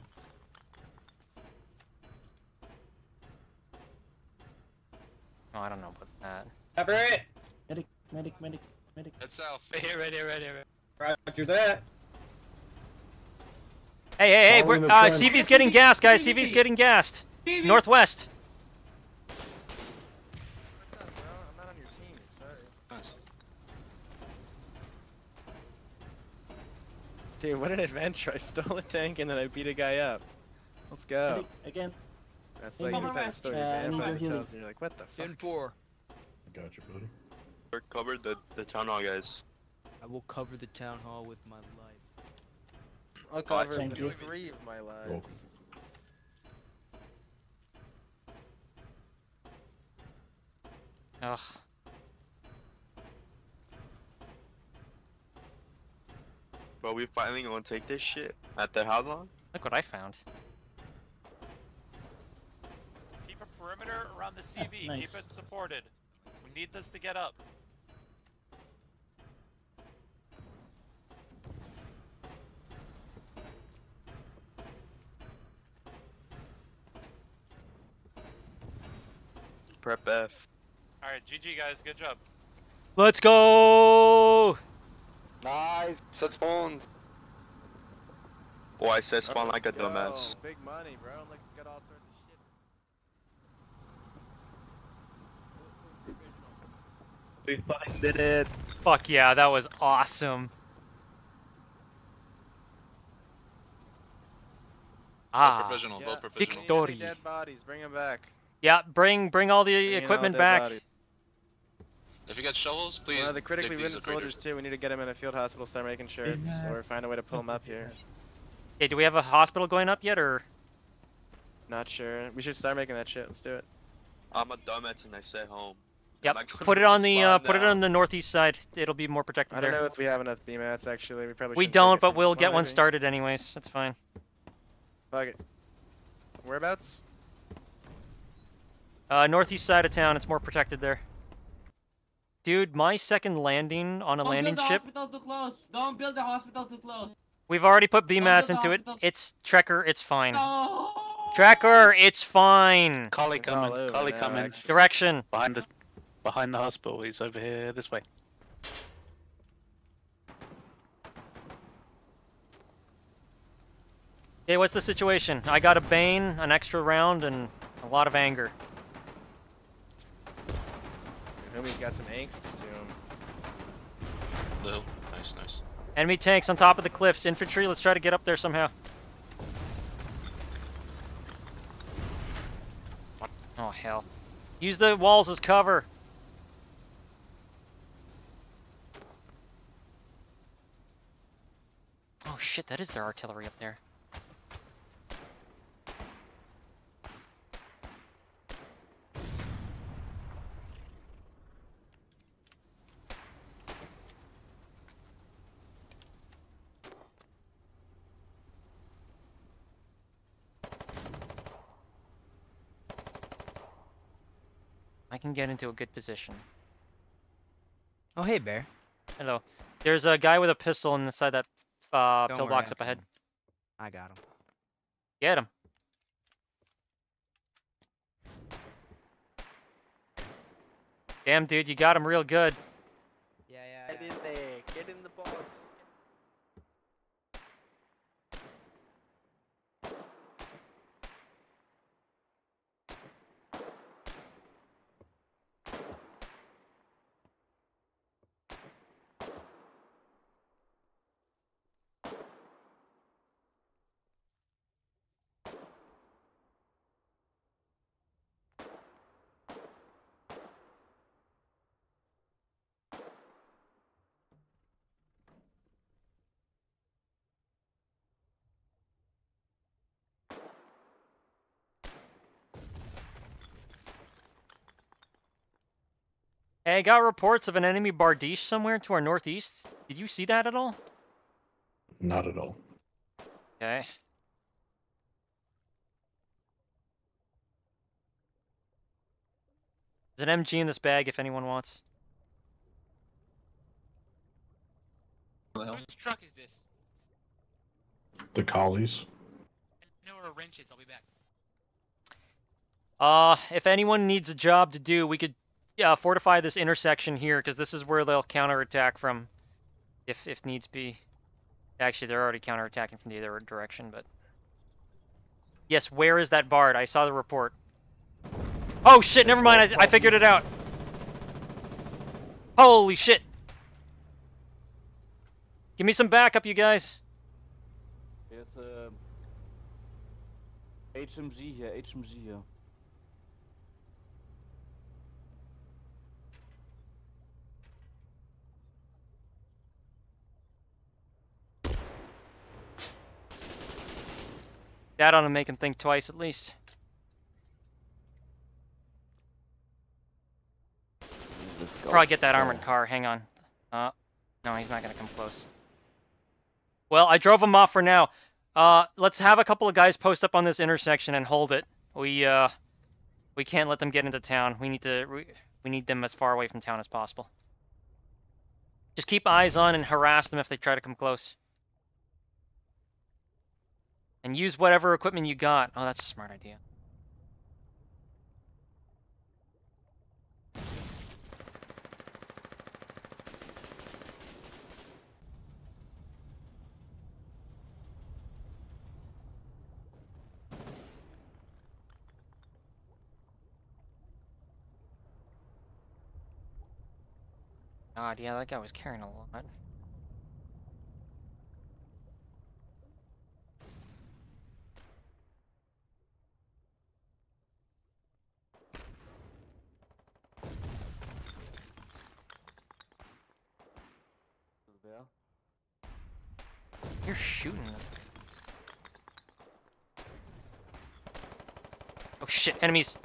S4: Oh, I don't know about that.
S13: Cover it.
S18: Medic, medic, medic, medic.
S16: Head south.
S14: Here, right here, right here. right
S13: Roger that.
S4: Hey, hey, hey! We're, uh. CV's getting gassed, guys. CV's getting gassed. Northwest.
S10: What's up, bro? I'm not on your team. Sorry. Dude, what an adventure. I stole a tank and then I beat a guy up. Let's go.
S18: Medic, again.
S10: That's
S18: Hey,
S10: like
S18: Mama
S10: this type story.
S18: Uh,
S10: man.
S18: your
S10: Five tells you, You're like, what the fuck?
S11: four.
S15: I got you, buddy.
S24: We're covered the, the town hall, guys.
S19: I will cover the town hall with my life.
S10: I'll cover
S18: Thank you.
S10: three of my lives.
S15: Welcome.
S4: Ugh.
S24: Bro, we finally gonna take this shit. After how long?
S4: Look what I found.
S23: Keep a perimeter around the CV.
S18: nice.
S23: Keep it supported. We need this to get up.
S24: Prep F.
S23: Alright, GG guys, good job.
S4: Let's go!
S24: Nice. Set spawn. Boy, I said spawn like a dumbass.
S10: Big money, bro. Like it's got all sorts of shit.
S13: We fucking did it.
S4: Fuck yeah, that was awesome. Ah,
S11: professional, vote professional.
S10: We need any
S4: Victory.
S10: Dead bodies, bring them back.
S4: Yeah, bring bring all the
S10: Bring in all
S4: equipment back.
S10: bodies.
S11: If you got shovels, please.
S10: One of the critically wounded soldiers too. We need to get them in a field hospital, start making shirts, or find a way to pull them up here.
S4: Okay, do we have a hospital going up yet, or?
S10: Not sure. We should start making that shit. Let's do it.
S24: I'm a dumbass and I stay home.
S4: Yep. Put it on the uh, put it on the northeast side. It'll be more protected
S10: I don't
S4: there.
S10: know if we have enough BMATs actually. We probably
S4: we don't, but we'll
S10: well,
S4: get one
S10: maybe.
S4: started anyways. That's fine.
S10: Fuck it. Whereabouts?
S4: Uh, northeast side of town. It's more protected there. Dude, my second landing on a
S20: Don't
S4: landing
S20: build the
S4: ship.
S20: hospital too close. Don't build the hospital too close.
S4: We've already put
S20: Don't
S4: BMATs
S20: build the
S4: into it. It's Trekker. It's fine.
S20: No.
S4: Trekker, it's fine.
S26: Collie
S10: It's
S26: coming. Collie coming.
S4: Direction.
S26: Behind the behind the hospital. He's over here this way.
S4: Okay, what's the situation? I got a Bane, an extra round, and a lot of anger.
S10: Homie's got some angst to him.
S11: Blue. Nice, nice.
S4: Enemy tanks on top of the cliffs. Infantry, let's try to get up there somehow. Oh, hell. Use the walls as cover. Oh shit, that is their artillery up there. Can get into a good position.
S19: Oh, hey, Bear.
S4: Hello. There's a guy with a pistol inside that uh,
S19: Don't
S4: pillbox up ahead.
S19: I got him.
S4: Get him. Damn, dude, you got him real good.
S19: Yeah, yeah,
S7: Get in there. Get in the box.
S4: Hey, I got reports of an enemy Bardiche somewhere to our northeast. Did you see that at all?
S15: Not at all.
S4: Okay. There's an MG in this bag if anyone wants.
S20: Whose truck is this?
S15: The collies.
S20: I know where a wrench is. I'll be back.
S4: Uh, if anyone needs a job to do, we could yeah, fortify this intersection here, because this is where they'll counterattack from, if if needs be. Actually, they're already counterattacking from the other direction, but... Yes, where is that Bard? I saw the report. Oh shit, never mind, I, I figured it out. Holy shit. Give me some backup, you guys.
S27: There's uh, a HMG here, HMG here.
S4: That ought to make him think twice at least. Probably get that armored car. Hang on. Uh, no, he's not gonna come close. Well, I drove them off for now. Uh, let's have a couple of guys post up on this intersection and hold it. We uh, we can't let them get into town. We need to we need them as far away from town as possible. Just keep eyes on and harass them if they try to come close. And use whatever equipment you got. Oh, that's a smart idea. God, yeah, that guy was carrying a lot. You're shooting them. Oh shit, enemies!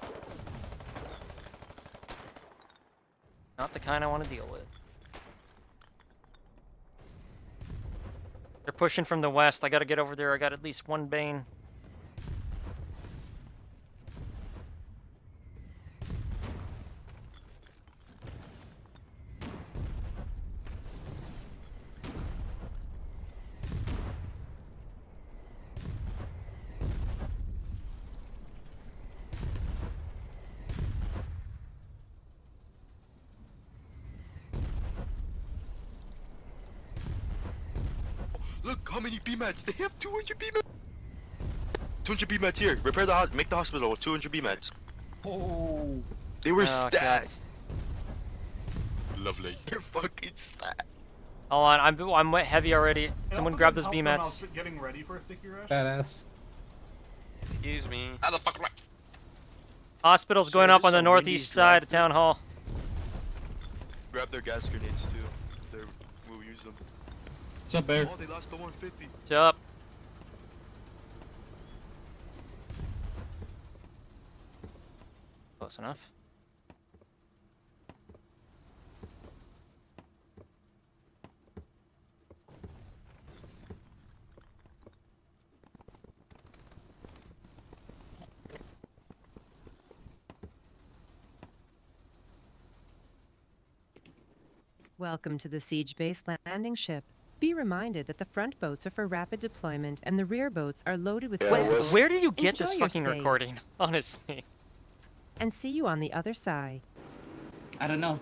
S4: Not the kind I want to deal with. They're pushing from the west. I gotta get over there. I got at least one Bane.
S24: Look how many BMATs. They have 200 BMATs. 200 BMATs here. Repair the hospital. Make the hospital with 200 BMATs.
S20: Oh.
S24: They were
S4: Oh,
S24: stacked. Lovely. They're fucking stacked.
S4: Hold on, I'm I'm wet heavy already.
S22: And
S4: Someone
S22: also
S4: grab those
S22: help them
S4: BMATs.
S22: Getting ready for a sticky rush.
S28: Badass.
S11: Excuse me.
S24: How the fuck am I?
S4: Hospital's going up on the northeast side of town hall.
S24: Grab their gas grenades too. They're, we'll use them.
S28: What's up, Bear?
S24: Oh, they lost the 150.
S4: What's up? Close enough.
S29: Welcome to the Siege Base landing ship. Be reminded that the front boats are for rapid deployment and the rear boats are loaded with
S4: Wait,
S29: weapons.
S4: where did you get
S29: Enjoy
S4: this fucking
S29: stay,
S4: recording? Honestly.
S29: And see you on the other side.
S20: I don't know.
S4: What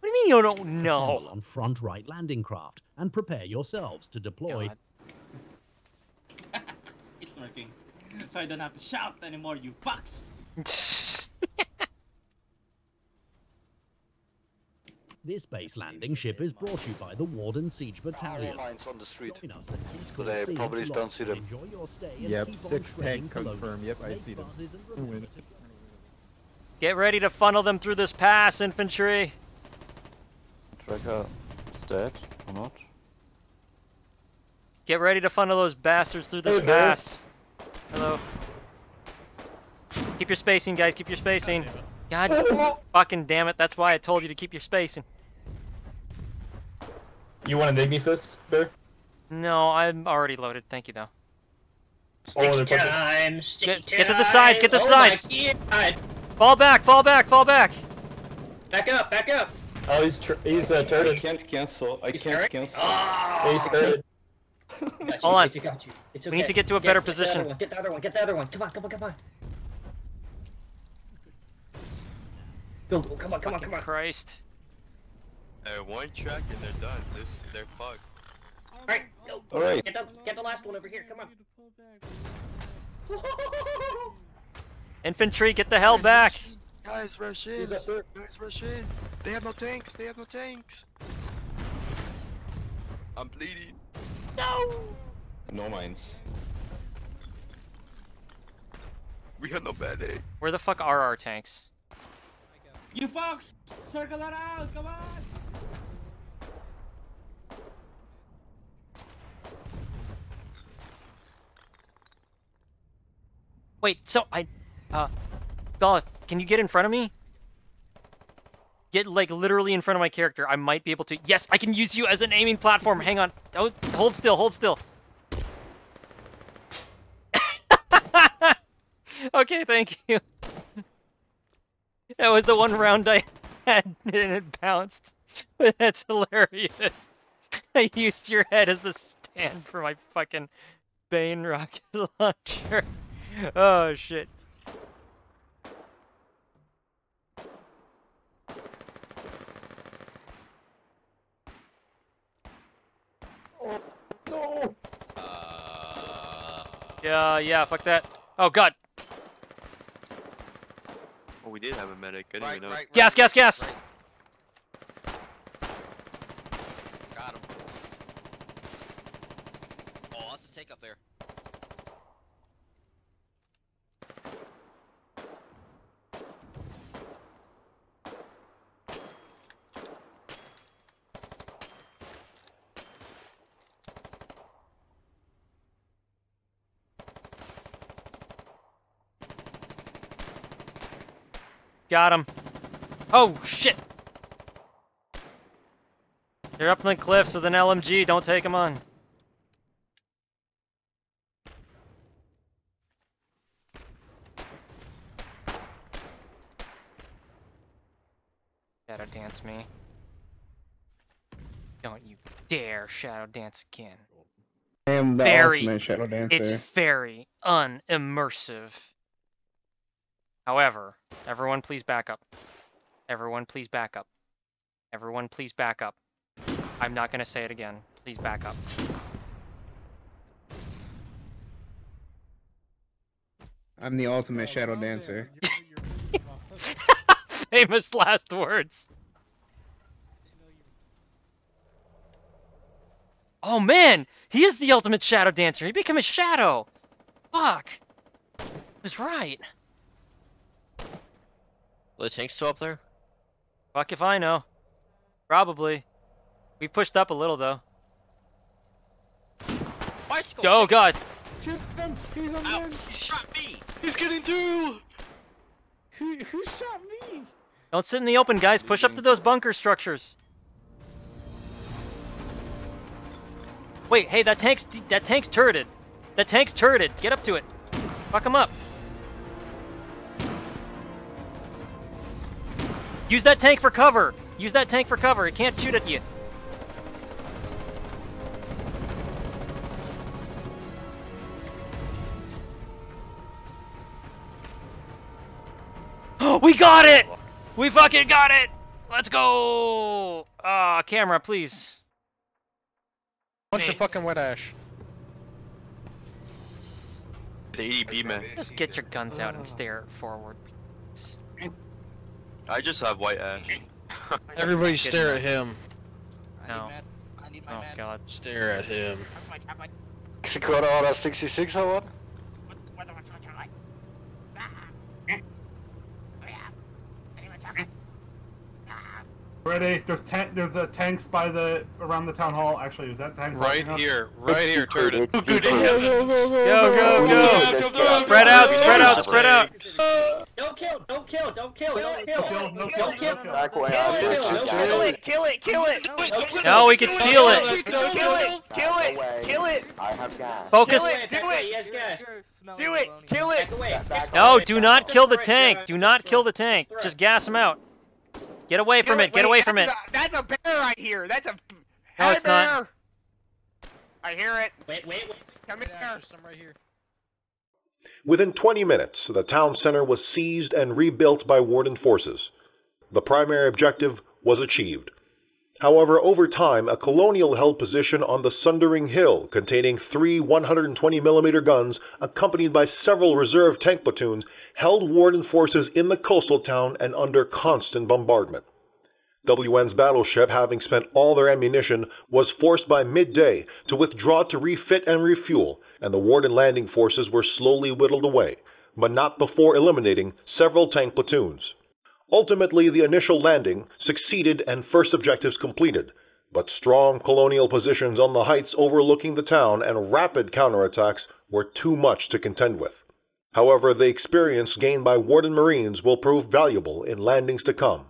S4: do you mean you don't know?
S25: Assemble
S4: know?
S25: on front right landing craft and prepare yourselves to deploy.
S20: It's working. So I don't have to shout anymore, you fucks.
S25: This base landing ship is brought to you by the Warden Siege Battalion.
S30: Mines on the street.
S25: Join us at Peaceful
S30: But I
S25: Siege
S30: probably don't see them.
S25: Enjoy your stay and
S21: Yep, six
S25: spreading
S21: tank confirm. Yep, I see them.
S25: buzzes and
S21: Who
S25: remember
S21: win?
S25: to-
S4: Get ready to funnel them through this pass, infantry.
S27: Tracker is dead or not?
S4: Get ready to funnel those bastards through this
S27: Hey, Barry.
S4: pass. Hello. Keep your spacing, guys. Keep your spacing. God fucking damn it. That's why I told you to keep your spacing.
S28: You want to dig me fist, Bear?
S4: No, I'm already loaded. Thank you, though.
S28: Oh, they're pushing.
S13: time,
S4: Get, get to the sides. Get to the
S13: oh my
S4: sides.
S13: God.
S4: Fall back. Fall back. Fall back.
S13: Back up, back up.
S28: Oh, he's tr he's uh, turreted.
S27: I can't cancel. I
S13: He's
S27: can't
S13: turret?
S27: cancel.
S13: Oh!
S28: He's turreted.
S4: Hold on.
S13: Got you, got you. It's
S4: We need to get to a
S13: Get-
S4: better
S13: get
S4: position.
S13: one, Get the other one. Get the other one. Come on, come on, come on. Go, go, come on, come on, come on.
S4: Christ.
S24: Uh, one track and they're done. This, they're fucked.
S13: Alright, go.
S27: All right.
S13: Get the, get the last one over here. Come on.
S4: Infantry, get the hell back.
S24: Guys, rush in.
S28: He's up there.
S24: Guys, rush in. They have no tanks. They have no tanks. I'm bleeding.
S13: No!
S27: No mines.
S24: We have no bad aid.
S4: Where the fuck are our tanks?
S20: You fucks! Circle around, come on!
S4: Wait, so I, uh, Golith, can you get in front of me? Get like literally in front of my character. I might be able to. Yes, I can use you as an aiming platform. Hang on. Don't hold still. Hold still. okay, thank you. That was the one round I had and it bounced. That's hilarious. I used your head as a stand for my fucking Bane rocket launcher. Oh shit.
S22: Oh, no.
S4: Yeah, yeah, fuck that. Oh god.
S24: Oh, we did have a medic. I didn't even know.
S4: Gas, gas, gas.
S30: Got him. Oh
S4: shit. They're up in the cliffs with an LMG. Don't take them on. Shadow dance me. Don't you dare shadow dance again.
S18: I am the
S4: very,
S18: ultimate shadow dancer.
S4: It's very unimmersive. However, everyone please back up. Everyone please back up. Everyone please back up. I'm not gonna say it again. Please back up.
S18: I'm the ultimate shadow dancer.
S4: Famous last words. Oh man, he is the ultimate shadow dancer. He became a shadow. Fuck. I was right.
S30: Well, the tank's still up there?
S4: Fuck if I know. Probably. We pushed up a little though.
S30: Bicycle!
S4: Oh god.
S22: Shoot him! He's on
S30: Ow,
S22: the
S30: he shot me!
S24: He's getting through!
S22: Who, who shot me?
S4: Don't sit in the open, guys. Push up to those bunker structures. Wait, hey, that tank's that tank's turreted. That tank's turreted. Get up to it. Fuck him up. Use that tank for cover. Use that tank for cover. It can't shoot at you. we got it! We fucking got it! Let's go! Ah, camera, please.
S8: Bunch of fucking wet ash.
S24: The 80 B man.
S4: Just get your guns out and stare forward.
S24: I just have white ash.
S8: Everybody stare at him.
S4: No. Oh god.
S8: Stare at him.
S31: Mexico hora 66 or what?
S22: Ready? There's ta- there's a tanks by the around the town hall. Actually, is that tank
S8: Right
S22: blocking us?
S8: here, right here, turret.
S22: Go,
S24: Good
S22: go.
S4: Go, go, go! Spread out, spread out, spread out!
S13: Don't kill, don't kill, don't kill, don't kill.
S22: kill, no kill,
S13: Don't kill.
S22: no kill.
S31: Back way
S13: Kill
S31: out.
S13: it,
S31: Kill
S13: kill
S31: it.
S13: it, kill it, kill it.
S4: No, we can steal it.
S31: Kill it. Kill it. Kill it. I have gas.
S4: Focus.
S13: Do it, yes.
S31: Do it. Kill it.
S4: No, do not kill the tank. Do not kill the tank. Just gas him out. Get away from it. Get away from it.
S32: That's a bear right here. That's a.
S4: No,
S32: Hey,
S4: it's not.
S32: bear. I hear it.
S13: Wait, wait, wait.
S32: Come here.
S8: Some right here.
S6: Within 20 minutes, the town center was seized and rebuilt by Warden forces. The primary objective was achieved. However, over time, a colonial held position on the Sundering Hill containing three 120mm guns, accompanied by several reserve tank platoons, held Warden forces in the coastal town and under constant bombardment. WN's battleship, having spent all their ammunition, was forced by midday to withdraw to refit and refuel, and the Warden landing forces were slowly whittled away, but not before eliminating several tank platoons. Ultimately, the initial landing succeeded and first objectives completed, but strong colonial positions on the heights overlooking the town and rapid counterattacks were too much to contend with. However, the experience gained by Warden Marines will prove valuable in landings to come.